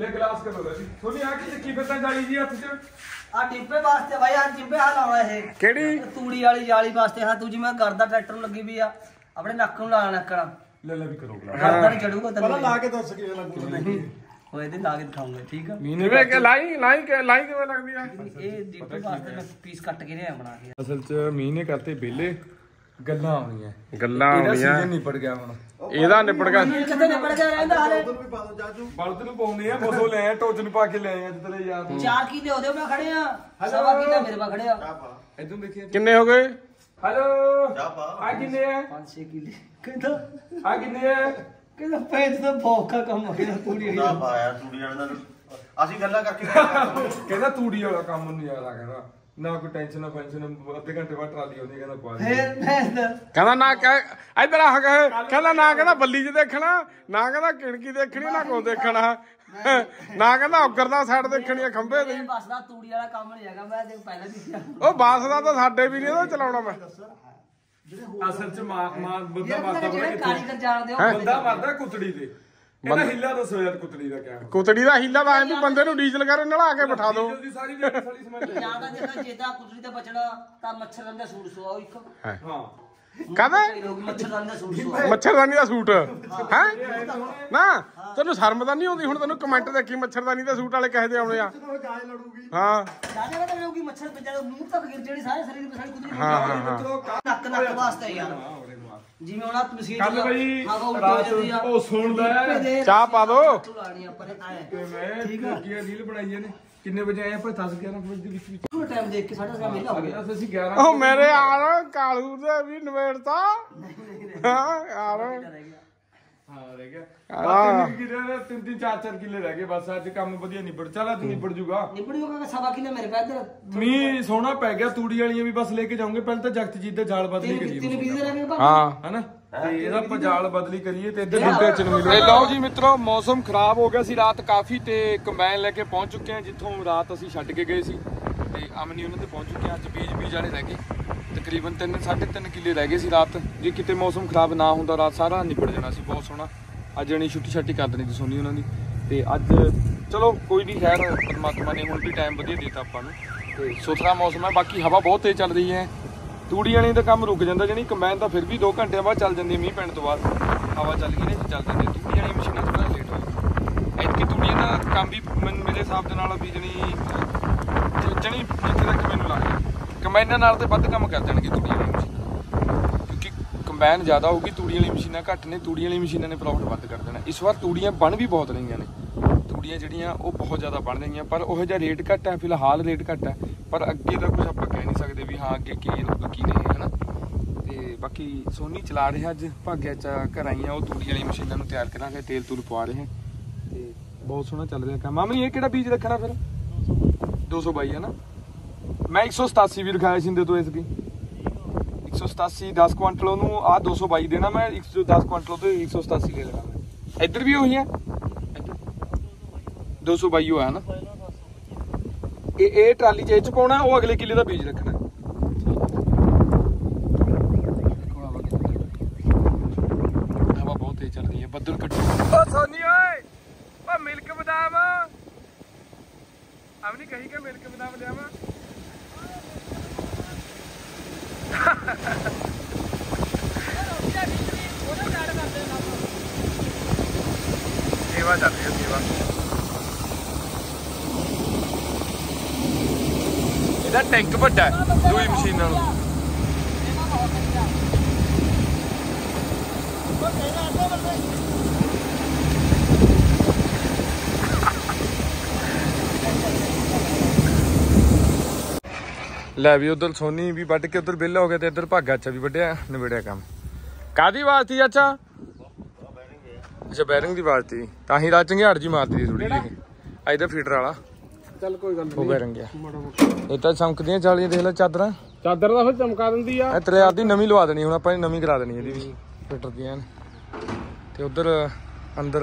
ਲੈ ਗਲਾਸ ਕਰ ਜੀ? ਸੋਨੀ ਆ ਕੀ ਚੱਕੀ ਫਿਰਦਾ ਜਾਲੀ ਜੀ ਹੱਥ 'ਚ? ਆ ਟਿੱਪੇ ਵਾਸਤੇ ਬਾਈ ਆ ਟਿੱਪੇ ਆ ਲਾਉਣਾ ਇਹ। ਕਿਹੜੀ? ਤੂੜੀ ਵਾਲੀ ਜਾਲੀ ਵਾਸਤੇ ਹਾਂ ਤੂੰ ਜਿਵੇਂ ਕਰਦਾ ਟਰੈਕਟਰ ਨੂੰ ਲੱਗੀ ਵੀ ਆ ਆਪਣੇ ਨੱਕ ਨੂੰ ਲਾਣਾ ਨੱਕਣਾ ਲੈ ਲੈ ਵੀ ਕਰੋ ਗਲਾਸ। ਕਰਦਾ ਨਹੀਂ ਚੜੂਗਾ ਤੈਨੂੰ ਪਹਿਲਾਂ ਲਾ ਕੇ ਦੱਸ ਕਿਵੇਂ ਲੱਗੂ ਉਹ ਇਹਦੇ ਲਾ ਕੇ ਦਿਖਾਉਂਗਾ ਠੀਕ ਆ? ਕਿਵੇਂ ਕਿ ਲਾਈ ਲਾਈ ਕਿ ਲਾਈ ਕਿਵੇਂ ਲੱਗਦੀ ਆ? ਇਹ ਟਿੱਪੇ ਵਾਸਤੇ ਮੈਂ ਪੀਸ ਕੱਟ ਕੇ ਲਿਆ ਬਣਾ ਕੇ। ਅਸਲ 'ਚ ਮੀਂਹ ਨੇ ਕਰਤੇ ਵਿਹਲੇ ਗੱਲਾਂ ਆਉਣੀਆਂ। ਗੱਲਾਂ ਇਹਦਾ ਸੀਜ਼ਨ ਨਿਪਟ ਗਿਆ ਹੁਣ। ਇਹਦਾ ਨਿਬੜ ਗਿਆ। ਕਿਤੇ ਨਿਬੜ ਗਿਆ ਰਹਿੰਦਾ ਹਾਲੇ? ਉਧਰ ਵੀ ਪਾ ਦੋ ਜਾਜੂ। ਬਲਦ ਨੂੰ ਪਾਉਨੇ ਆ ਬਸੋ ਲੈ ਆ ਟੋਚ ਨੂੰ ਪਾ ਕੇ ਲੈ ਆ ਤੇਰੇ ਯਾਰ ਨੂੰ। ਚਾਰ ਕਿਲੇ ਉਹਦੇ ਮੈਂ ਖੜੇ ਆ। ਸਵਾ ਕਿਲੇ ਮੇਰੇ ਪਾ ਖੜੇ ਆ। ਇਦੋਂ ਦੇਖੀਏ। ਕਿੰਨੇ ਹੋ ਗਏ? ਹੈਲੋ। ਆ ਕਿੰਨੇ ਆ? 5-6 ਕਿਲੇ। ਕਹਿੰਦਾ ਆ ਕਿੰਨੇ ਆ? ਕਹਿੰਦਾ ਪੈਂਚ ਤਾਂ ਭੌਕਾ ਕੰਮ ਹੋ ਗਿਆ ਤੂੜੀ ਨਾ ਪਾਇਆ ਤੂੜੀ ਵਾਲੇ ਨਾਲ ਅਸੀਂ ਗੱਲਾਂ ਕਰਕੇ। ਕਹਿੰਦਾ ਤੂੜੀ ਵਾਲਾ ਕੰਮ ਨੂੰ ਯਾਰਾ ਕਹਿੰਦਾ। ਨਾ ਕੋਈ ਟੈਨਸ਼ਨ ਨਾ ਪੈਨਸ਼ਨ ਅੱਧੇ ਘੰਟੇ ਬਾਅਦ ਟਰਾਲੀ ਆਉਂਦੀ ਕਹਿੰਦਾ ਪਾ ਦੇ ਫੇਰ ਮੈਂ ਕਹਿੰਦਾ ਨਾ ਕਹਿ ਇਧਰ ਆ ਕੇ ਕਹਿੰਦਾ ਨਾ ਕਹਿੰਦਾ ਬੱਲੀ 'ਚ ਦੇਖਣਾ ਨਾ ਕਹਿੰਦਾ ਕਿਣਕੀ ਦੇਖਣੀ ਨਾ ਕੋ ਦੇਖਣਾ। ਨਾ ਕਹਿੰਦਾ ਔਗਰ ਦਾ ਸਾਈਡ ਦੇਖਣੀ ਆ ਖੰਭੇ ਦੀ। ਬਸ ਦਾ ਤੂੜੀ ਵਾਲਾ ਕੰਮ ਨਹੀਂ ਹੈਗਾ ਮੈਂ ਤੇ ਪਹਿਲਾਂ ਵੀ ਕਿਹਾ। ਉਹ ਬਾਸ ਦਾ ਤਾਂ ਸਾਡੇ ਵੀ ਨਹੀਂ ਉਹਦਾ ਚਲਾਉਣਾ ਮੈਂ। ਅਸਲ ਚ ਮਾਂ ਮਾਂ ਬੰਦਾ ਇਹ ਮਰਦਾ ਜਿਹੜੇ ਬੜਾ ਕਾਰੀਗਰ ਜਾਣਦੇ ਹੋ? ਬੰਦਾ ਮਰਦਾ ਕੁਤੜੀ ਤੇ। ਇਹਦਾ ਹਿੱਲਾ ਦੱਸੋ ਯਾਰ ਕੁਤੜੀ ਦਾ ਕਿਆ। ਕੁਤੜੀ ਦਾ ਹੀਲਾ ਦਾ ਐ ਵੀ ਬੰਦੇ ਨੂੰ ਡੀਜ਼ਲ ਕਰ ਨਲਾ ਕੇ ਬਿਠਾ ਦੋ। ਡੀਜ਼ਲ ਦੀ ਸਾਰੀ ਜਿਹੜੀ ਸਾਰੀ ਸਮੈਲ ਜਾਂ ਤਾਂ ਜਿਹੜਾ ਜੇਦਾ ਕੁਤਰੀ ਤੇ ਬਚਣਾ ਤਾਂ ਮੱਛਰਾਂ ਦਾ ਸੂਟ ਸਵਾਓ ਇੱਕ। ਹਾਂ। ਕਹਿੰਦਾ? ਮੱਛਰਦਾਨੀ ਦਾ ਸੂਟ ਹੈ। ਨਾ ਤੈਨੂੰ ਸ਼ਰਮ ਤਾਂ ਨਹੀਂ ਆਉਂਦੀ? ਹੁਣ ਤੈਨੂੰ ਕਮੈਂਟ ਦੇਖੀ ਮੱਛਰਦਾਨੀ ਦੇ ਸੂਟ ਵਾਲੇ ਕਹੇ ਦੇ ਆਉਣੇ ਆ? ਹਾਂ। ਜਾਣੇ ਤਾਂ ਲੋਕੀ ਮੱਛਰ ਪੰਜਾ ਦਾ ਮੂੰਹ ਤੱਕ ਗਿਰ ਜਿਹੜੀ ਸਾਰੇ ਸਰੀਰ ਤੇ ਸਾਰੀ ਕੁਤਰੀ ਹਾਂ ਹਾਂ ਹਾਂ। ਮਿੱਤਰੋ ਨੱਕ ਨੱਕ ਵਾਸਤੇ ਯਾਰ। ਜਿਵੇਂ ਹੁਣ ਆ ਮਸ਼ੀਨ ਕੱਲ ਬਈ ਹਵਾ ਉੱਡ ਰਾਤ ਜਾਂਦੀ ਆ ਉਹ ਸੁਣ ਲੈ ਚਾਹ ਪਾ ਦੋ। ਲਾਣੀ ਆਪਾਂ ਨੇ ਆਏ ਤੇ ਮੈਂ ਕੀ ਰੀਲ ਬਣਾਈ ਨੇ। ਕਿੰਨੇ ਵਜੇ ਆਏ ਆਪਾਂ? 10 11 ਵਜੇ ਦੇ ਵਿੱਚ ਵਿੱਚ। ਟਾਈਮ ਦੇਖ ਕੇ ਸਾਡਾ ਸਾਡਾ ਮੇਲਾ ਹੋ ਗਿਆ। ਅਸੀਂ 11 ਉਹ ਮੇਰੇ ਯਾਰ ਕਾਲੂ ਦੇ ਵੀ ਨਵੇੜਤਾ ਹਾਂ ਯਾਰ। ਹਾਂ ਰਹਿ ਗਿਆ। ਹਾਂ। ਤਿੰਨ ਕਿਲੇ ਤਿੰਨ ਤਿੰਨ ਚਾਰ ਚਾਰ ਕਿਲੇ ਰਹਿ ਗਏ ਬਸ ਅੱਜ ਕੰਮ ਵਧੀਆ ਨਿਬੜ ਚੱਲ ਅੱਜ ਨਿਬੜ ਜੂਗਾ। ਨਿਬੜੀ ਹੋਗਾ ਸਵਾ ਕਿਲੇ ਮੇਰੇ ਪੈ ਇੱਧਰ ਮੀਂਹ ਸੋਹਣਾ ਪੈ ਗਿਆ ਤੂੜੀ ਵਾਲੀਆਂ ਵੀ ਬਸ ਲੈ ਕੇ ਜਾਉਂਗੇ ਪਹਿਲਾਂ ਤਾਂ ਜਗਤਜੀਤ ਦਾ ਜਾਲ ਬਦਲੀ ਕਰੀਏ ਤਿੰਨ ਵੀਜ਼ੇ ਰਹਿ ਗਏ ਹਾਂ। ਹਨਾ? ਤੇ ਇਹਦਾ ਆਪਾਂ ਜਾਲ ਬਦਲੀ ਕਰੀਏ ਤੇ ਇੱਧਰ ਦੁੱਤੇ ਚ ਨੂੰ ਮਿਲੇ ਲਓ ਜੀ ਮਿੱਤਰੋ ਮੌਸਮ ਖਰਾਬ ਹੋ ਗਿਆ ਸੀ ਰਾਤ ਕਾਫੀ ਤੇ ਕੰਬਾਈਨ ਲੈ ਕੇ ਪਹੁੰਚ ਚੁੱਕੇ ਹਾਂ ਜਿੱਥੋਂ ਰਾਤ ਅਸੀਂ ਛੱਡ ਕੇ ਗਏ ਸੀ। ਤੇ ਅਮਨੀ ਉਹਨਾਂ ਤੇ ਪਹੁੰਚ ਚੁੱਕੇ ਹਾਂ ਅੱਜ ਬੀਜ ਬੀਜ ਵਾਲੇ ਰਹਿ ਗਏ ਤਕਰੀਬਨ 3 3.5 ਕਿੱਲੇ ਰਹਿ ਗਏ ਸੀ ਰਾਤ। ਜੇ ਕਿਤੇ ਮੌਸਮ ਖਰਾਬ ਨਾ ਹੁੰਦਾ ਰਾਤ ਸਾਰਾ ਨਿਬੜ ਜਾਣਾ ਸੀ ਬਹੁਤ ਸੋਹਣਾ। ਅੱਜ ਜਣੀ ਛੁੱਟੀ ਛੱਟੀ ਕਰ ਦੇਣੀ ਸੀ ਸੋਨੀ ਉਹਨਾਂ ਦੀ। ਤੇ ਅੱਜ ਚਲੋ ਕੋਈ ਨਹੀਂ ਖੈਰ ਪਰਮਾਤਮਾ ਨੇ ਹੁਣ ਵੀ ਟਾਈਮ ਵਧੀਆ ਦਿੱਤਾ ਆਪਾਂ ਨੂੰ। ਤੇ ਸੁਥਰਾ ਮੌਸਮ ਹੈ ਬਾਕੀ ਹਵਾ ਬਹੁਤ ਤੇਜ਼ ਚੱਲ ਰਹੀ ਹੈ। ਤੂੜੀ ਵਾਲੀ ਦਾ ਕੰਮ ਰੁਕ ਜਾਂਦਾ, ਜਣੀ ਕੰਬਾਈਨ ਤਾਂ ਫਿਰ ਵੀ 2 ਘੰਟਿਆਂ ਬਾਅਦ ਚੱਲ ਜਾਂਦੀ ਹੈ ਮੀਂਹ ਪੈਣ ਤੋਂ ਬਾਅਦ। ਹਵਾ ਚੱਲ ਗਈ ਨੇ ਚੱਲ ਜਾਂਦੀ ਹੈ। ਤੂੜੀ ਵਾਲੀ ਮਸ਼ੀਨਾਂ ਥੋੜਾ ਲੇਟ ਹੋਈ ਐਤਕੀ ਤੂੜੀ ਦਾ ਕੰਮ ਵੀ ਮੈਨੂੰ- ਮੇਰੇ ਹਿਸਾਬ ਦੇ ਨਾਲ ਵੀ ਜਣੀ ਜਣੀ ਜਿੱਥੇ ਤੱਕ ਮੈਨੂੰ ਲੱਗਦਾ। ਕੰਬਾਈਨਾਂ ਨਾਲ ਤੇ ਵੱਧ ਕੰਮ ਕਰ ਦੇਣਗੇ ਤੂੜੀ ਵਾਲੀ ਮਸ਼ੀਨਾਂ। ਕਿਉਂਕਿ ਕੰਬਾਈਨ ਜ਼ਿਆਦਾ ਹੋਊਗੀ, ਤੂੜੀ ਵਾਲੀ ਮਸ਼ੀਨਾਂ ਘੱਟ ਨੇ, ਤੂੜੀ ਵਾਲੀ ਮਸ਼ੀਨਾਂ ਨੇ ਪ੍ਰੋਫਿਟ ਵੱਧ ਕਰ ਦੇਣਾ। ਇਸ ਵਾਰ ਤੂੜੀਆਂ ਬਣ ਵੀ ਬਹੁਤ ਰਹੀਆਂ ਨੇ। ਤੂੜੀਆਂ ਜਿਹੜੀਆਂ, ਉਹ ਬਹੁਤ ਜ਼ਿਆਦਾ ਬਣ ਰਹੀਆਂ, ਪਰ ਉਹ ਜਿਹਾ ਰੇਟ ਘੱਟ ਹੈ, ਫਿਲਹਾਲ ਰੇਟ ਘੱਟ ਹੈ। ਪਰ ਅੱਗੇ ਦਾ ਕੁਝ ਆਪਾਂ ਕਹਿ ਨਹੀਂ ਸਕਦੇ ਵੀ ਹਾਂ ਅੱਗੇ ਕੀ ਰਹੂਗਾ ਕੀ ਨਹੀਂ, ਹਨਾ? ਤੇ ਬਾਕੀ ਸੋਨੀ ਚਲਾ ਰਹੇ ਅੱਜ, ਭਾਗਿਆ ਚ ਘਰ ਆਈਆਂ, ਉਹ ਤੂੜੀ ਵਾਲੀ ਮਸ਼ੀਨਾਂ ਨੂੰ ਤਿਆਰ ਕਰਾਂਗੇ, ਤੇਲ ਤੂਲ ਪਵਾ ਰਹੇ ਹਾਂ। ਤੇ ਬਹੁਤ ਸੋਹਣਾ ਚੱਲ ਰਿਹਾ ਕੰਮ। ਮਾਮੀ, ਇਹ ਕਿਹੜਾ ਬੀਜ ਰੱਖਣਾ ਫਿਰ? 222 ਹੈ ਨਾ ਮੈਂ 187 ਵੀ ਰਖਾਇਆ ਸੀ ਦੇ ਤੋਂ ਇਸ ਦੀ 187 10 ਕੁਇੰਟਲ ਉਹਨੂੰ ਆ 222 ਦੇਣਾ ਮੈਂ 110 ਕੁਇੰਟਲ ਤੋਂ 187 ਲੈ ਲੈਣਾ ਮੈਂ। ਇੱਧਰ ਵੀ ਉਹੀ ਹੈ? ਇੱਧਰ। 222 ਹੋਇਆ ਨਾ? ਇਹ ਇਹ ਟਰਾਲੀ ਚ ਇਹ ਚ ਪਾਉਣਾ ਉਹ ਅਗਲੇ ਕਿੱਲੇ ਦਾ ਬੀਜ ਰੱਖਣਾ। ਹਵਾ ਬਹੁਤ ਤੇਜ਼ ਚੱਲ ਰਹੀ ਹੈ ਬੱਦਲ ਕੱਟੋ ਓ ਸੋਨੀ ਓਏ ਓ ਮਿਲਕ ਬਦਾਮ। ਅਵਨੀ ਕਹੀ ਕਿ ਮਿਲਕ ਬਦਾਮ ਲਿਆਵਾਂ? ਸੇਵਾ ਚੱਲ ਰਹੀ ਹੈ ਸੇਵਾ। ਇਹਦਾ ਟੈਂਕ ਵੱਡਾ ਹੈ, ਦੂਈ ਮਸ਼ੀਨ ਨਾਲੋਂ। ਲੈ ਵੀ ਉਧਰ ਸੋਨੀ ਵੀ ਵੱਢ ਕੇ ਉਧਰ ਵਿਹਲਾ ਹੋ ਗਿਆ ਤੇ ਇੱਧਰ ਭਾਗਾ ਅੱਛਾ ਵੀ ਵੱਢਿਆ, ਨਿਬੜਿਆ ਕੰਮ। ਕਾਦੀ ਆਵਾਜ਼ ਅੱਛਾ? ਅੱਛਾ, ਬੈਰਿੰਗ ਦੀ ਆਵਾਜ਼ ਤਾਂ ਹੀ ਰਾਤ ਚੰਗਿਆੜ ਜੀ ਮਾਰਦੀ ਥੋੜੀ ਜਿਹੀ। ਆ ਇਹਦਾ ਫੀਟਰ ਵਾਲਾ। ਚੱਲ ਕੋਈ ਗੱਲ ਉਹ ਬੈਰਿੰਗ ਆ ਇਹ ਤਾਂ ਚਮਕਦੀਆਂ ਚਾਲੀਆਂ ਦੇਖ ਲੈ ਚਾਦਰਾਂ। ਚਾਦਰ ਦਾ ਫਿਰ ਚਮਕਾ ਦਿੰਦੀ ਆ। ਇਹ ਤੇਰੇ ਆਦੀ ਨਵੀਂ ਲਵਾ ਦੇਣੀ ਹੁਣ ਆਪਾਂ ਨੇ ਨਵੀਂ ਕਰਾ ਦੇਣੀ ਇਹਦੀ ਵੀ ਫੀਟਰ ਦੀਆਂ। ਤੇ ਉਧਰ ਅੰਦਰ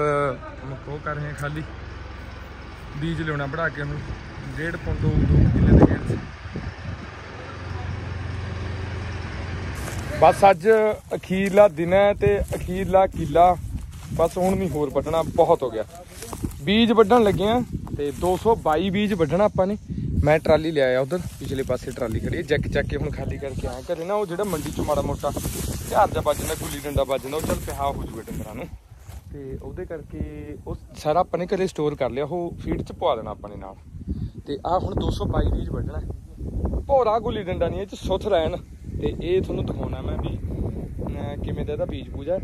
ਉਹ ਕਰ ਰਹੇ ਖਾਲੀ। ਬੀਜ ਲਿਆਉਣਾ ਬੜਾ ਕੇ ਉਹਨੂੰ। ਡੇਢ ਪੁੰਡ ਦੋ ਦੋ ਕਿੱਲੇ ਦੇ ਗੇੜ ਬਸ ਅੱਜ ਅਖੀਰਲਾ ਦਿਨ ਹੈ ਤੇ ਅਖੀਰਲਾ ਕਿੱਲਾ। ਬਸ ਹੁਣ ਨਹੀਂ ਹੋਰ ਪਟਣਾ ਬਹੁਤ ਹੋ ਗਿਆ। ਬੀਜ ਵੱਢਣ ਲੱਗੇ ਆ ਤੇ 222 ਬੀਜ ਵੱਢਣਾ ਆਪਾਂ ਨੇ। ਮੈਂ ਟਰਾਲੀ ਲਿਆਇਆ ਉਧਰ, ਪਿਛਲੇ ਪਾਸੇ ਟਰਾਲੀ ਖੜੀ ਹੈ, ਜੈਕ ਚੱਕ ਕੇ ਹੁਣ ਖਾਲੀ ਕਰਕੇ ਆਇਆ। ਘਰੇ ਨਾ ਉਹ ਜਿਹੜਾ ਮੰਡੀ ਚ ਮਾੜਾ ਮੋਟਾ ਝਾਰ ਜਾ ਵੱਜਦਾ ਗੁੱਲੀ ਡੰਡਾ ਵੱਜਦਾ ਉਹ ਚੱਲ ਪਿਆ ਹੋ ਜੂਗਾ ਡੰਗਰਾਂ ਨੂੰ। ਤੇ ਉਹਦੇ ਕਰਕੇ ਉਹ ਸਾਰਾ ਆਪਾਂ ਨੇ ਘਰੇ ਸਟੋਰ ਕਰ ਲਿਆ, ਉਹ ਫੀਡ ਚ ਪਵਾ ਦੇਣਾ ਆਪਾਂ ਨੇ ਨਾਲ। ਤੇ ਆ ਹੁਣ 222 ਬੀਜ ਵੱਢਣਾ ਭੋਰਾ ਗੁੱਲੀ ਡੰਡਾ ਨਹੀਂ, ਇਹ ਚ ਸੁੱਥ ਰਹਿਣ। ਤੇ ਇਹ ਤੁਹਾਨੂੰ ਦਿਖਾਉਣਾ ਮੈਂ ਵੀ ਕਿਵੇਂ ਦਾ ਇਹਦਾ ਬੀਜ ਪੂਜਾ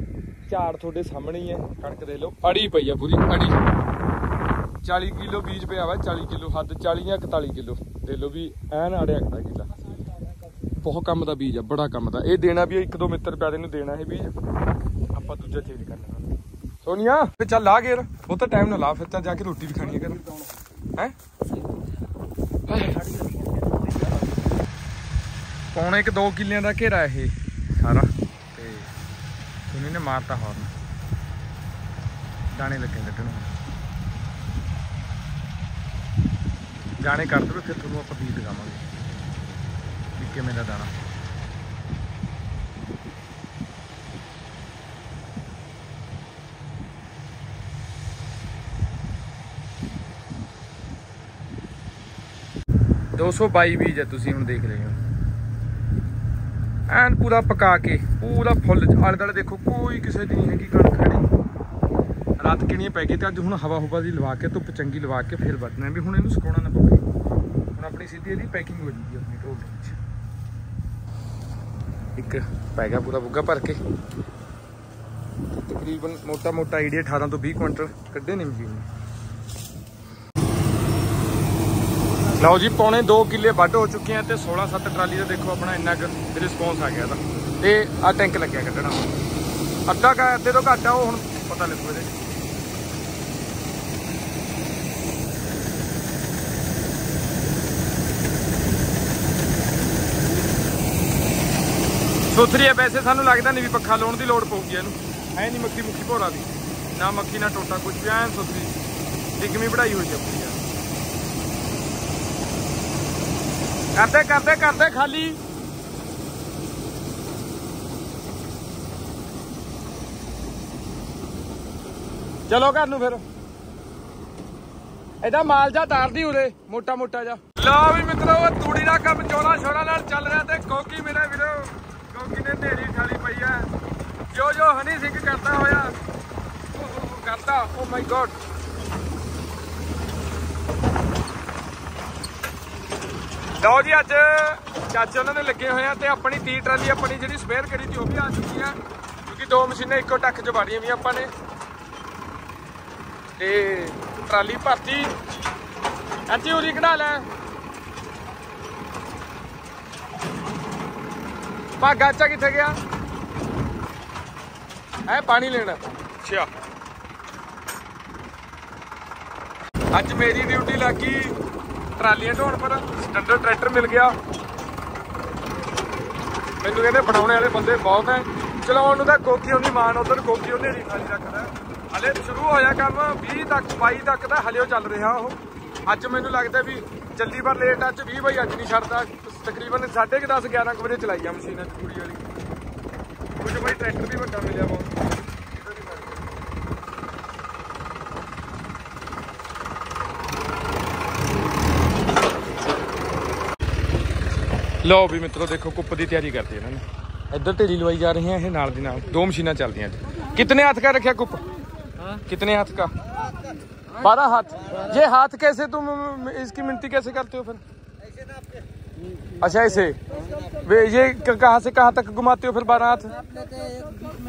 ਝਾੜ ਤੁਹਾਡੇ ਸਾਹਮਣੇ ਹੀ ਹੈ, ਕਣਕ ਦੇ ਲਓ, ਅੜੀ ਪਈ ਆ ਪੂਰੀ, ਅੜੀ। 40 ਕਿਲੋ ਬੀਜ ਪਿਆ ਵਾ 40 ਕਿਲੋ ਹੱਦ 40 ਜਾਂ 41 ਕਿਲੋ। ਦੇ ਲਓ ਵੀ ਐਨ ਅੜਿਆ ਕਿਲਾ। ਬਹੁਤ ਕੰਮ ਦਾ ਬੀਜ ਆ, ਬੜਾ ਕੰਮ ਦਾ। ਇਹ ਦੇਣਾ ਵੀ ਇੱਕ ਦੋ ਮਿੱਤਰ ਪਿਆਰੇ ਨੂੰ ਦੇਣਾ ਇਹ ਬੀਜ। ਆਪਾਂ ਦੂਜਾ ਚੇਂਜ ਕਰ ਲੈਣਾ ਸੋਨੀਆ ਫੇ ਚੱਲ ਲਾ ਗੇਰ ਉਹ ਤਾਂ ਟਾਈਮ ਨਾਲ ਲਾ, ਫਿਰ ਤਾਂ ਜਾ ਕੇ ਰੋਟੀ ਵੀ ਖਾਣੀ ਹੈ ਕਰ ਹੈ? ਪੌਣੇ ਇੱਕ 2 ਕਿੱਲਿਆਂ ਦਾ ਘੇਰਾ ਇਹ ਸਾਰਾ। ਤੇ ਸੋਨੀ ਨੇ ਮਾਰਤਾ ਹੌਰਨ ਦਾਣੇ ਲੱਗੇ ਲੱਗਣ ਦਾਣੇ ਕਰ ਦੋ ਫਿਰ ਤੁਹਾਨੂੰ ਆਪਾਂ ਬੀਜ ਲਗਾਵਾਂਗੇ ਵੀ ਕਿਵੇਂ ਦਾ ਦਾਣਾ ਦੋ ਸੌ ਬਾਈ ਬੀਜ ਹੈ ਤੁਸੀਂ ਹੁਣ ਦੇਖ ਰਹੇ ਹੋ। ਐਨ ਪੂਰਾ ਪਕਾ ਕੇ, ਪੂਰਾ ਫੁੱਲ ਆਲੇ ਦੁਆਲੇ ਦੇਖੋ, ਕੋਈ ਕਿਸੇ ਦੀ ਨਹੀਂ ਹੈਗੀ ਕਣਕ ਖੜੀ। ਰਾਤ ਕਿਣੀਆਂ ਪੈ ਗਈ ਤੇ ਅੱਜ ਹੁਣ ਹਵਾ ਹੁਵਾ ਦੀ ਲਵਾ ਕੇ, ਧੁੱਪ ਚੰਗੀ ਲਵਾ ਕੇ ਫਿਰ ਵੱਢਣਾ ਵੀ ਹੁਣ ਇਹਨੂੰ ਸੁਕਾਉਣਾ ਨਾ ਪਵੇ। ਹੁਣ ਆਪਣੀ ਸਿੱਧੀ ਇਹਦੀ ਪੈਕਿੰਗ ਹੋ ਜੂਗੀ ਆਪਣੀ ਢੋਲ ਦੇ ਵਿੱਚ। ਇੱਕ ਪੈ ਗਿਆ ਪੂਰਾ ਬੁੱਗਾ ਭਰ ਕੇ। ਤਕਰੀਬਨ ਮੋਟਾ ਮੋਟਾ ਆਈਡੀਆ 18 ਤੋਂ 20 ਕੁਇੰਟਲ ਕੱਢੇ ਨੇ ਮਸ਼ੀਨ। ਨੇ ਲਓ ਜੀ, ਪੌਣੇ 2 ਕਿੱਲੇ ਵੱਢ ਹੋ ਚੁੱਕੇ ਆ ਤੇ 16 7 ਟਰਾਲੀ ਦਾ ਦੇਖੋ ਆਪਣਾ ਇੰਨਾ ਕੁ ਰਿਸਪੌਂਸ ਆ ਗਿਆ ਦਾ ਤੇ ਆ ਟੈਂਕ ਲੱਗਿਆ ਕੱਢਣਾ। ਅੱਧਾ ਕਾ ਅੱਧੇ ਤੋਂ ਘੱਟ ਆ, ਉਹ ਹੁਣ ਪਤਾ ਲੱਗੂ ਇਹਦੇ ਸੁਥਰੀ ਹੈ ਵੈਸੇ ਸਾਨੂੰ ਲੱਗਦਾ ਨਹੀਂ ਵੀ ਪੱਖਾ ਲਾਉਣ ਦੀ ਲੋੜ ਪਊਗੀ ਇਹਨੂੰ। ਹੈ ਨਹੀਂ ਮੱਖੀ ਮੁੱਖੀ ਭੋਰਾ ਦੀ। ਨਾ ਮੱਖੀ, ਨਾ ਟੋਟਾ ਕੁਝ ਵੀ ਐਨ ਸੁਥਰੀ। ਡਿਗਮੀ ਵਢਾਈ ਹੋਈ ਹੈ ਯਾਰ। ਕਰਦੇ ਕਰਦੇ ਕਰਦੇ ਖਾਲੀ। ਚਲੋ ਘਰ ਨੂੰ ਫਿਰ। ਇਹਦਾ ਮਾਲ ਜਾ ਤਾਰਦੀ ਉਰੇ ਮੋਟਾ ਮੋਟਾ ਜਾ। ਲਾ ਵੀ ਮਿੱਤਰੋ, ਤੂੜੀ ਦਾ ਕੰਮ ਚੋਲਾ ਛੋਲਾ ਨਾਲ ਚੱਲ ਰਿਹਾ ਤੇ ਕੋਕੀ ਮੇਰੇ ਵੀਰੋ। ਕੋਕੀ ਨੇ ਢੇਰੀ ਠਾਲੀ ਪਈ ਐ? ਜੋ ਜੋ ਹਨੀ ਸਿੰਘ ਕਰਦਾ ਹੋਇਆ। ਕਰਦਾ। ਓ ਮਾਈ ਗੋਡ ਲਓ ਜੀ, ਅੱਜ ਚਾਚੇ ਉਹਨਾਂ ਨੇ ਲੱਗੇ ਹੋਏ ਆ ਤੇ ਆਪਣੀ 30 ਟਰਾਲੀ ਆਪਣੀ ਜਿਹੜੀ ਸਪੇਅਰ ਕਰੀ ਤੀ ਉਹ ਵੀ ਆ ਚੁੱਕੀ ਆ। ਕਿਉਂਕਿ ਦੋ ਮਸ਼ੀਨਾਂ, ਇੱਕੋ ਟੱਕ 'ਚ ਵਾੜੀਆਂ ਵੀ ਆਪਾਂ ਨੇ। ਤੇ ਟਰਾਲੀ ਭਰਤੀ। ਅੱਜੀ ਉਰੀ ਕਢਾ ਲੈ। ਭਾਗਾ ਚਾ ਕਿੱਥੇ ਗਿਆ? ਐ ਪਾਣੀ ਲੈਣਾ। ਅੱਛਾ। ਅੱਜ ਮੇਰੀ ਡਿਊਟੀ ਲੱਗੀ ਟਰਾਲੀਆਂ ਢੋਣ ਪਰ। ਸਟੈਂਡਰਡ ਟਰੈਕਟਰ ਮਿਲ ਗਿਆ। ਮੈਨੂੰ ਕਹਿੰਦੇ ਬਣਾਉਣੇ ਵਾਲੇ ਬੰਦੇ ਬਹੁਤ ਐ ਚਲਾਉਣ ਨੂੰ ਤਾਂ ਕੋਕੀ ਉਹਦੀ ਮਾਨ ਉਧਰ ਕੋਕੀ ਉਹਨੇ ਨਹੀਂ ਖਾਲੀ ਰੱਖਦਾ। ਹਲੇ ਸ਼ੁਰੂ ਹੋਇਆ ਕੰਮ 20 ਤੱਕ 22 ਤੱਕ ਦਾ ਹਲੇ ਉਹ ਚੱਲ ਰਿਹਾ ਉਹ। अच मैं लगता भी जल्दी पर लेट अच भी भाई अज नहीं छता तकरीबन साढ़े क दस ग्यारह बजे चलाई है मशीन पूरी कुछ भाई ट्रैक्टर भी वाला मिले बहुत लो भी मित्रों देखो कुप की तैयारी करते इन्होंने इधर ढेरी लवाई जा रही है नाल दो मशीन चल दी कितने हाथ का रखे कुप कितने हाथ का बारह हाथ। ये हाथ कैसे तुम इसकी मिनती कैसे करते हो फिर? अच्छा ऐसे। वे ये कहाँ से कहाँ तक घुमाते हो फिर बारह हाथ? हैं,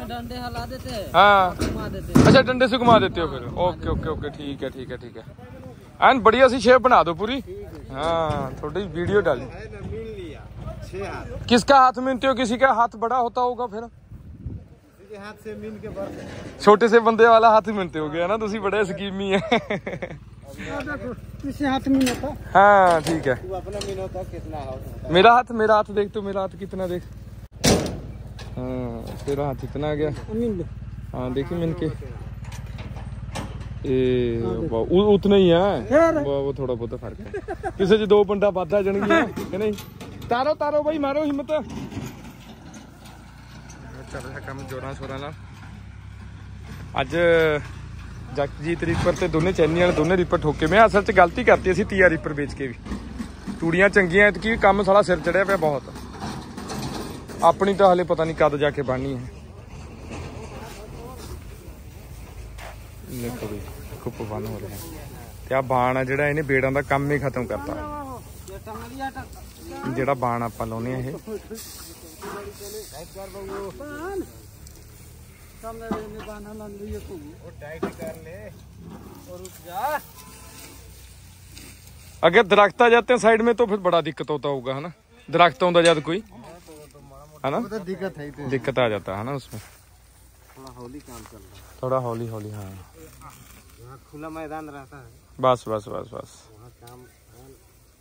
डंडे हिला देते हैं अच्छा डंडे से घुमा देते हो फिर। ओके ओके ओके ठीक है ठीक है ठीक है। एन बढ़िया सी शेप बना दो पूरी। हाँ थोड़ी वीडियो डाली। किसका हाथ मिलते हो? किसी का हाथ बड़ा होता होगा फिर? हाथ से मिल के बढ़ ਛੋਟੇ ਸੇ ਬੰਦੇ ਵਾਲਾ ਹੱਥ ਮਿਲਤੇ ਹੋ ਗਿਆ ਨਾ ਤੁਸੀਂ ਬੜੇ ਸਕੀਮੀ ਹੈ किसी हाथ में होता हाँ ठीक है तू अपना मिन होता कितना है मेरा हाथ मेरा हाथ देख तो मेरा हाथ कितना देख हाँ तेरा हाथ इतना आ गया हाँ देखिए मिल के ਇਹ ਵਾ- ਉਹ ਉਤਨਾ ਹੀ ਹੈ ਵਾ- ਉਹ ਥੋੜਾ ਬਹੁਤਾ ਫਰਕ ਹੈ ਕਿਸੇ ਚ ਦੋ ਬੰਦਾ ਵੱਧ ਆ ਜਾਣਗੀਆਂ ਕਿ ਨਹੀਂ ਤਾਰੋ ਤਾਰੋ ਬਾਈ ਮਾਰੋ ਹਿੰਮਤ ਚੱਲ ਰਿਹਾ ਕੰਮ ਜੋਰਾਂ ਸ਼ੋਰਾਂ ਨਾਲ। ਅੱਜ ਜਗਜੀਤ ਰੀਪਰ ਤੇ ਦੋਨੇ ਚੈਨੀ ਵਾਲੇ ਦੋਨੇ ਰੀਪਰ ਠੋਕੇ ਮੈਂ ਅਸਲ 'ਚ ਗਲਤੀ ਕਰਤੀ ਅਸੀਂ ਤੀਆ ਰੀਪਰ ਵੇਚ ਕੇ ਵੀ। ਤੂੜੀਆਂ ਚੰਗੀਆਂ ਐਤਕੀ ਵੀ ਕੰਮ ਸਾਲਾ ਸਿਰ ਚੜਿਆ ਪਿਆ ਬਹੁਤ। ਆਪਣੀ ਤਾਂ ਹਲੇ ਪਤਾ ਨਹੀਂ ਕਦ ਜਾ ਕੇ ਬਣਨੀ ਹੈ। ਦੇਖੋ ਵੀ ਕੁੱਪ ਬਣ ਹੋ ਰਿਹਾ। ਤੇ ਆ ਬਾਣ ਆ ਜਿਹੜਾ ਇਹਨੇ ਬੇੜਾਂ ਦਾ ਕੰਮ ਹੀ ਖਤਮ ਕਰਤਾ। ਜਿਹੜਾ ਬਾਣ ਆਪਾਂ ਲਾਉਨੇ ਆ ਇਹ। अगर दरख्त आ जाते हैं साइड में तो फिर बड़ा दिक्कत होता होगा है ना? दरख्त होता जब कोई है ना? तो दिक्कत है दिक्कत आ जाता है ना उसमें? थोड़ा होली काम चल रहा है। थोड़ा हौली हौली हाँ खुला मैदान रहता है। बस बस बस बस। काम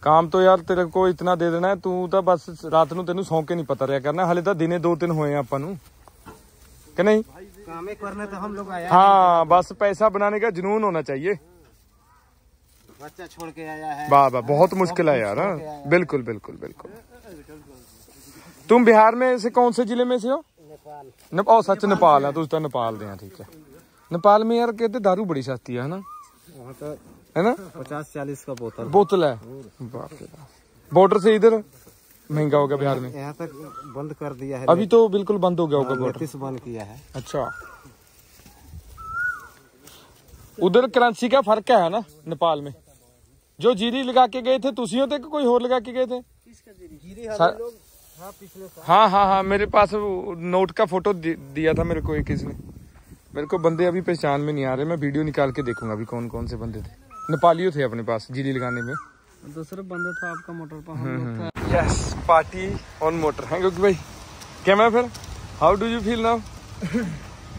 काम तो यार तेरे को इतना दे देना है ਤੂੰ ਤਾਂ ਬਸ ਰਾਤ ਨੂੰ ਤੈਨੂੰ ਸੌਂ ਕੇ ਨਹੀਂ ਪਤਾ ਰਿਹਾ ਕਰਨਾ ਹਲੇ ਤਾਂ ਦਿਨੇ ਦੋ ਤਿੰਨ ਹੋਏ ਆ ਆਪਾਂ ਨੂੰ ਕਿ नहीं काम ही करने तो हम लोग आया हाँ बस पैसा बनाने का जुनून होना चाहिए बच्चा छोड़ के आया है वाह वाह बहुत मुश्किल है यार हाँ? बिल्कुल बिल्कुल बिल्कुल तुम बिहार में से कौन से जिले में से हो नेपाल नप ओ सच नेपाल है तुझ तो नेपाल दे हैं ठीक है नेपाल में यार कहते दारू बड़ी सस्ती है ना वहाँ तो है ना? पचास चालीस का बोतल। बोतल है। बाप रे बाप। बॉर्डर से इधर महँगा हो गया बिहार में। यहाँ तक बंद कर दिया है। अभी तो बिल्कुल बंद हो गया होगा बॉर्डर। बंद किया है। अच्छा। उधर करेंसी का फ़र्क है ना नेपाल में। जो जीरी लगा के गए थे तुसी होते कि कोई और लगा के गए थे? सा- हाँ हाँ हाँ मेरे पास नोट का फ़ोटो दिया था मेरे को एक किसी ने मेरे को बंदे अभी पहचान में नहीं आ रहे मैं वीडियो निकाल के देखूँगा अभी कौन कौन से बंदे थे। नेपालियों थे अपने पास जीरी लगाने में दूसरे बंदे था आपका मोटर पर हम लोग था यस पार्टी ऑन मोटर है क्योंकि भाई क्या मैं फिर how do you feel now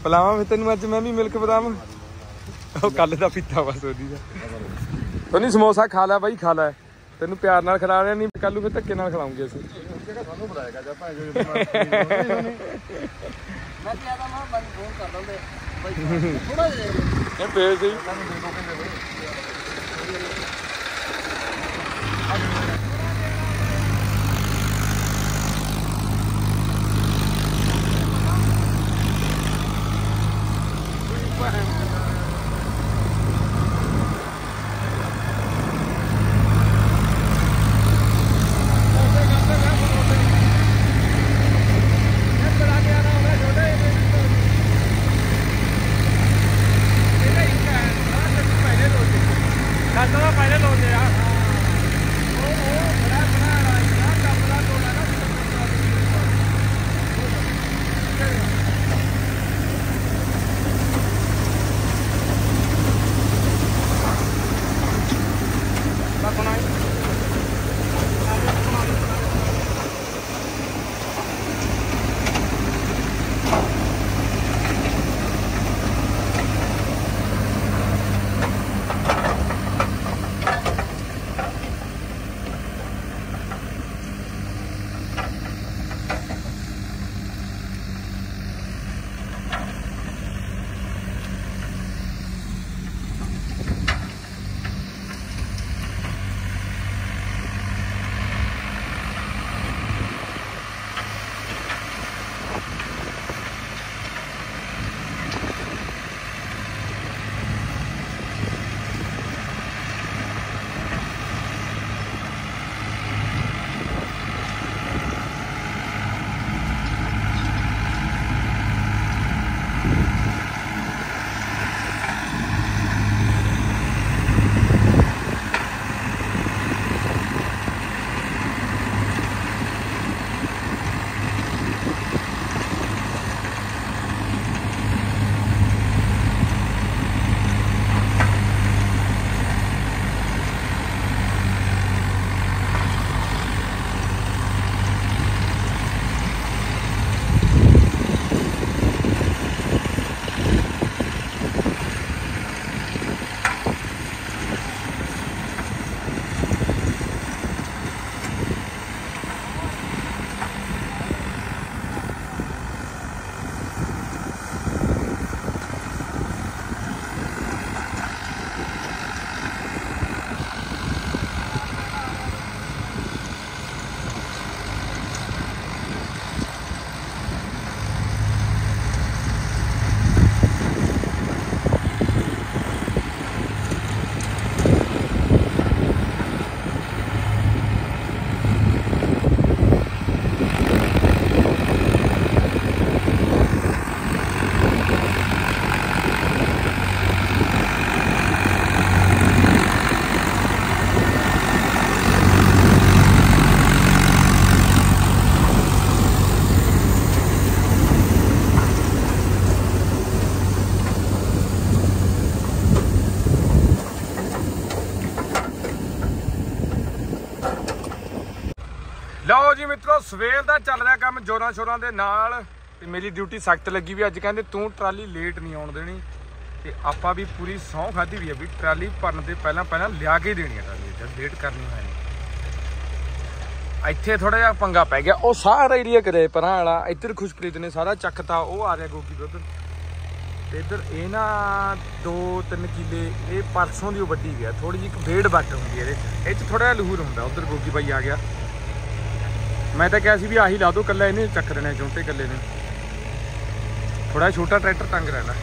ਪਲਾਵਾਂ ਫਿਰ ਤੈਨੂੰ ਅੱਜ ਮੈਂ ਵੀ ਮਿਲਕ ਬਦਾਮ ਉਹ ਕੱਲ ਦਾ ਪੀਤਾ ਬਸ ਉਹਦੀ ਦਾ ਤੂੰ ਨਹੀਂ ਸਮੋਸਾ ਖਾ ਲੈ ਬਾਈ ਖਾ ਲੈ ਤੈਨੂੰ ਪਿਆਰ ਨਾਲ ਖਿਲਾ ਰਿਹਾ ਨਹੀਂ ਕੱਲ ਨੂੰ ਫਿਰ ਧੱਕੇ ਨਾਲ ਖਿਲਾਉਂਗੇ ਅਸੀਂ मैं क्या था मैं बंद फोन कर रहा हूँ भाई थोड़ा दे दे। ਇਹ ਪੇਜ ਸੀ ਸਵੇਰ ਦਾ ਚੱਲ ਰਿਹਾ ਕੰਮ ਜੋਰਾਂ ਸ਼ੋਰਾਂ ਦੇ ਨਾਲ ਤੇ ਮੇਰੀ ਡਿਊਟੀ ਸਖਤ ਲੱਗੀ ਵੀ ਅੱਜ ਕਹਿੰਦੇ ਤੂੰ ਟਰਾਲੀ ਲੇਟ ਨਹੀਂ ਆਉਣ ਦੇਣੀ ਤੇ ਆਪਾਂ ਵੀ ਪੂਰੀ ਸੌਂ ਖਾਦੀ ਵੀ ਆ ਵੀ ਟਰਾਲੀ ਭਰਨ ਦੇ ਪਹਿਲਾਂ ਪਹਿਲਾਂ ਲਿਆ ਕੇ ਦੇਣੀ ਆ ਟਰਾਲੀ, ਜਦ ਲੇਟ ਕਰਨੀ ਹੈ ਇੱਥੇ ਥੋੜਾ ਜਿਹਾ ਪੰਗਾ ਪੈ ਗਿਆ, ਉਹ ਸਾਰਾ ਏਰੀਆ ਕਰੇ ਪਰਾਂ ਵਾਲਾ, ਇੱਧਰ ਖੁਸ਼ਪ੍ਰੀਤ ਨੇ ਸਾਰਾ ਚੱਕਤਾ, ਉਹ ਆ ਰਿਹਾ ਗੋਗੀ ਦੁੱਧ। ਤੇ ਇੱਧਰ ਇਹ ਨਾ 2-3 ਕਿੱਲੇ, ਇਹ ਪਰਸੋਂ ਦੀ ਉਹ ਵੱਡੀ ਗਿਆ ਥੋੜੀ ਜਿਹੀ ਇੱਕ ਵੇੜ ਵੱਟ ਹੁੰਦੀ ਹੈ ਇਹਦੇ ਇਹ ਚ ਥੋੜਾ ਜਿਹਾ ਲਹੂਰ ਹੁੰਦਾ ਉਧਰ ਗੋਗੀ ਬਾਈ ਆ ਗਿਆ। ਮੈਂ ਤਾਂ ਕਿਹਾ ਸੀ ਵੀ ਆਹੀ ਲਾ ਦੋ ਕੱਲਾ ਇਹਨੇ ਚੱਕ ਦੇਣਾ ਚੌਂਟੇ ਕੱਲੇ ਨੇ। ਥੋੜਾ ਛੋਟਾ ਟਰੈਕਟਰ ਤੰਗ ਰਹਿਣਾ।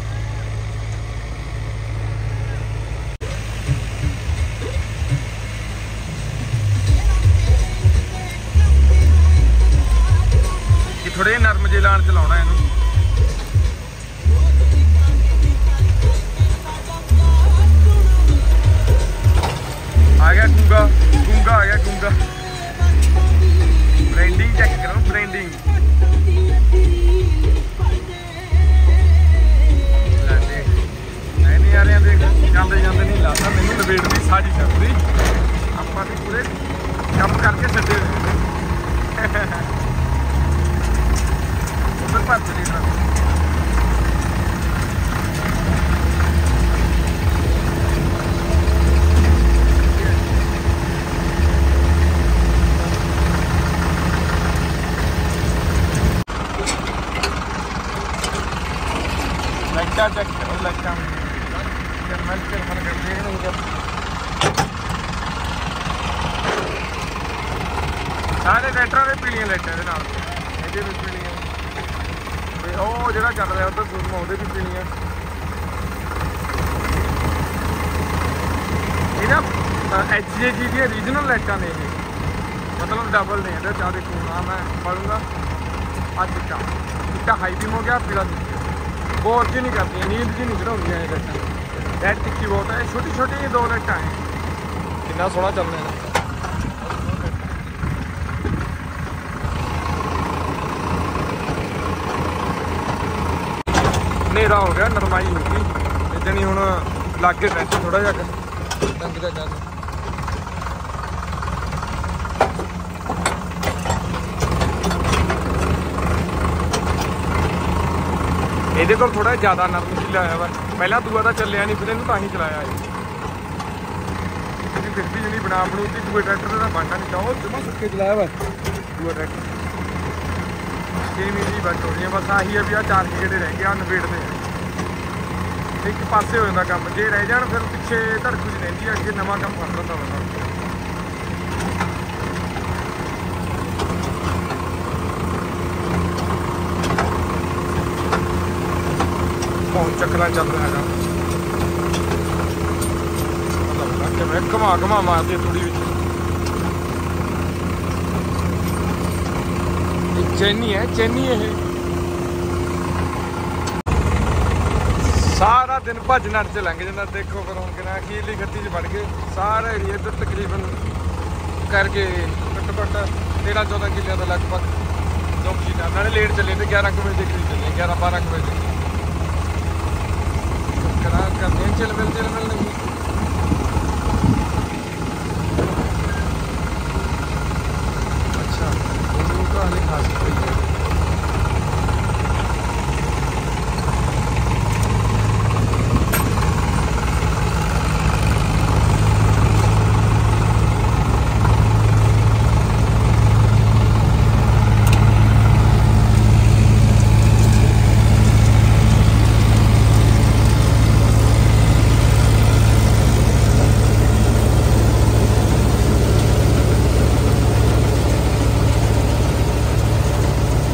ਕਿ ਥੋੜੇ ਨਰਮ ਜੇ ਲਾਣ ਚਲਾਉਣਾ ਇਹਨੂੰ। ਆ ਗਿਆ ਗੁੰਗਾ ਗੁੰਗਾ ਆ ਗਿਆ ਗੁੰਗਾ। ਚੈੱਕ ਕਰੋ ਬ੍ਰਾਂਡਿੰਗ ਨਹੀਂ ਨਹੀਂ ਜਾਂਦੇ ਜਾਂਦੇ ਨਹੀਂ ਲਾਤਾ। ਮੈਨੂੰ ਲਵੇੜਦੀ ਸਾਡੀ ਸਰਦੀ ਆਪਾਂ ਵੀ ਪੂਰੇ ਕੰਮ ਕਰਕੇ ਛੱਡੇ। ਉਧਰ ਭੱਜ ਲਈ ਤਾਂ ਲਾਈਟਾਂ ਚੈੱਕ ਕਰੋ ਲਾਈਟਾਂ ਜਰਮਨ ਜਰਮਨ ਕਰਦੇ ਨਹੀਂ ਜਦ ਸਾਰੇ ਟਰੈਕਟਰਾਂ ਦੇ ਪੀਲੀਆਂ ਲਾਈਟਾਂ ਇਹਦੇ ਨਾਲ ਇਹਦੇ ਵੀ ਪੀਲੀਆਂ ਤੇ ਉਹ ਜਿਹੜਾ ਚੱਲ ਰਿਹਾ ਉਧਰ ਸੂਰਮਾ ਉਹਦੇ ਵੀ ਪੀਲੀਆਂ ਇਹ ਨਾ ਐਚਜੀਜੀ ਦੀਆਂ ਰੀਜਨਲ ਲਾਈਟਾਂ ਨੇ ਇਹ ਮਤਲਬ ਡਬਲ ਨੇ ਇਹਦੇ ਚਾਹ ਦੇਖੋ ਨਾ ਮੈਂ ਪੜੂੰਗਾ ਅੱਜ ਚਿੱਟਾ ਚਿੱਟਾ ਹਾਈ ਬੀਮ ਹੋ ਗਿਆ ਪੀਲਾ ਦਿੱਤਾ ਬੋਰ ਜੀ ਨਹੀਂ ਕਰਦੀਆਂ ਨੀਂਦ ਜੀ ਨਹੀਂ ਚੜਾਉਂਦੀਆਂ ਇਹ ਲਾਈਟਾਂ ਰੈਡ ਟਿੱਕੀ ਬਹੁਤ ਹੈ ਛੋਟੀ ਛੋਟੀ ਜਿਹੀ ਦੋ ਲਾਈਟਾਂ ਹੈ ਕਿੰਨਾ ਸੋਹਣਾ ਚੱਲ ਰਿਹਾ ਹੈ ਹਨੇਰਾ ਹੋ ਗਿਆ ਨਰਮਾਈ ਹੋ ਗਈ ਤੇ ਜਣੀ ਹੁਣ ਲੱਗੇ ਟਰੈਕਟਰ ਥੋੜਾ ਜਿਹਾ ਕੁ ਤੰਗ ਦਾ ਜਾ ਇਹਦੇ ਕੋਲ ਥੋੜਾ ਜ਼ਿਆਦਾ ਨਰਮ ਸੀ ਲਾਇਆ ਵਾ। ਪਹਿਲਾਂ ਦੂਆ ਦਾ ਚੱਲਿਆ ਨਹੀਂ ਫਿਰ ਇਹਨੂੰ ਤਾਂ ਹੀ ਚਲਾਇਆ ਇਹ। ਇਹਦੀ ਫਿਰ ਵੀ ਜਿਹੜੀ ਬਣਾ ਬਣੂਤੀ ਦੂਏ ਟਰੈਕਟਰ ਦਾ ਬਾਂਡਾ ਨਹੀਂ ਚਾਹੋ ਜਮਾ ਸੁੱਕੇ ਚਲਾਇਆ ਵਾ। ਦੂਆ ਟਰੈਕਟਰ। ਛੇ ਮੀਲੀ ਬਚ ਹੋ ਰਹੀ ਹੈ ਬਸ ਆਹੀ ਆ ਵੀ ਆ ਚਾਰ ਕੁ ਜਿਹੜੇ ਰਹਿ ਗਏ ਆ ਨਵੇੜਦੇ ਆ। ਇੱਕ ਪਾਸੇ ਹੋ ਜਾਂਦਾ ਕੰਮ, ਜੇ ਰਹਿ ਜਾਣ ਫਿਰ ਪਿੱਛੇ ਧੜਕੂ ਜਿਹੀ ਰਹਿੰਦੀ ਆ, ਅੱਗੇ ਨਵਾਂ ਕੰਮ ਫੜ ਲੈਂਦਾ ਬੰਦਾ ਬਹੁਤ ਚੱਕਰਾਂ ਚੱਲ ਰਿਹਾ ਹੈਗਾ। ਮਤਲਬ ਨਾ ਕਿਵੇਂ ਘਮਾ ਘਮਾ ਮਾਰਦੇ ਥੋੜੀ ਵਿੱਚ। ਇਹ ਚੈਨੀ ਹੈ, ਚੈਨੀ ਇਹ। ਸਾਰਾ ਦਿਨ ਭੱਜ ਨੱਠ ਚ ਲੰਘ ਜਾਂਦਾ, ਦੇਖੋ ਫਿਰ ਹੁਣ ਕਿਨਾ ਅਖੀਰਲੀ ਖੱਤੀ ਚ ਵੜ ਗਏ। ਸਾਰਾ ਏਰੀਆ ਤੇ ਤਕਰੀਬਨ ਕਰਕੇ ਘੱਟੋ ਘੱਟ 13 14 ਕਿੱਲਿਆਂ ਦਾ ਲਗਭਗ ਦੋ ਕਿੱਲਿਆਂ ਨਾਲੇ ਲੇਟ ਚੱਲੇ ਤੇ 11 ਕੁ ਵਜੇ ਦੇ ਕਰੀਬ ਚੱਲੇ 11 12 ਕੁ ਵਜੇ। ਕਰਾ ਕਰਦੇ ਚੱਲ ਮਿਲ ਚੱਲ ਮਿਲ ਨਹੀਂ ਅੱਛਾ ਉਹ ਤਾਂ ਹਲੇ ਖਾਸ ਕੋਈ ਹੈ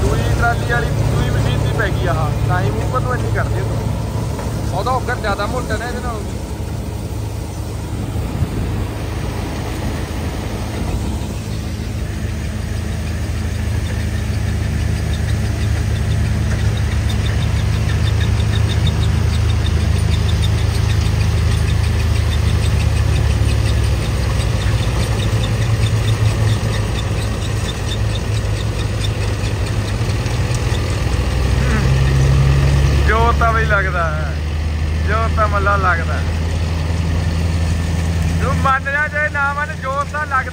ਦੂਈ ਟਰਾਲੀ ਵਾਲੀ ਦੂਈ ਮਸ਼ੀਨ ਦੀ ਪੈ ਗਈ ਆਹ ਤਾਂ ਹੀ ਮੂੰਹ ਪਰ ਨੂੰ ਇੰਨੀ ਕਰਦੀ ਤੂੰ ਉਹਦਾ ਉੱਗਰ ਜ਼ਿਆਦਾ ਮੋਟਾ ਨਾ ਇਹਦੇ ਨਾਲੋਂ ਵੀ ਜੋ ਤਾਂ ਬਈ ਲੱਗਦਾ ਹੈ ਜੋ ਤਾਂ ਮੱਲਾ ਲੱਗਦਾ ਹੈ। ਤੂੰ ਲੱਗਦਾ